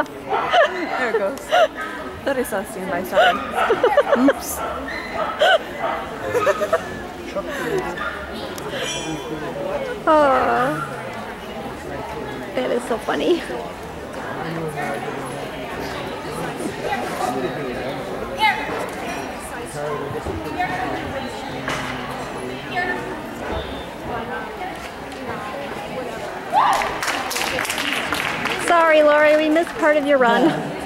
off. There it goes. Larissa, stand by side. Oops. Oh. That is so funny. Sorry, Lori, we missed part of your run.